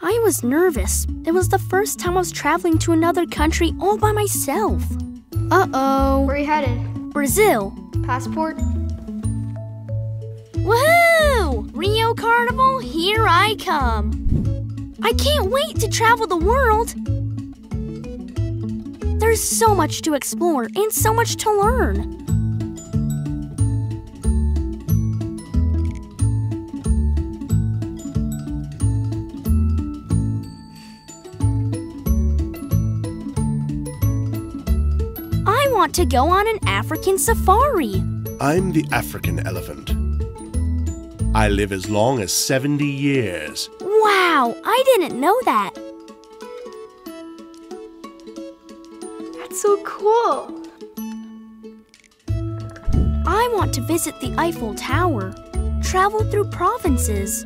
I was nervous. It was the first time I was traveling to another country all by myself. Uh oh. Where are you headed? Brazil. Passport? Woohoo! Rio Carnival, here I come. I can't wait to travel the world. There's so much to explore and so much to learn. Want to go on an African safari. I'm the African elephant. I live as long as 70 years. Wow, I didn't know that. That's so cool. I want to visit the Eiffel Tower, travel through provinces,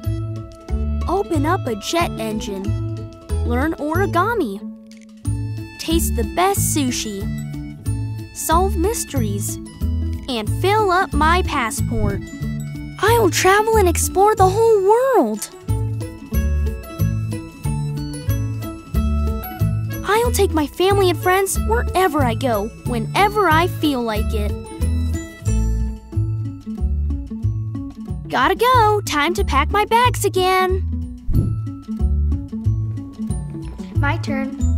open up a jet engine, learn origami, taste the best sushi, solve mysteries, and fill up my passport. I'll travel and explore the whole world. I'll take my family and friends wherever I go, whenever I feel like it. Gotta go. Time to pack my bags again. My turn.